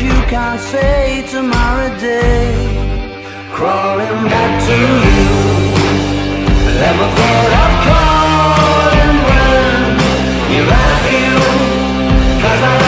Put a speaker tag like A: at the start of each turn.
A: you can't say tomorrow day. Crawling back to you. Never thought of calling when you've had a few, cause I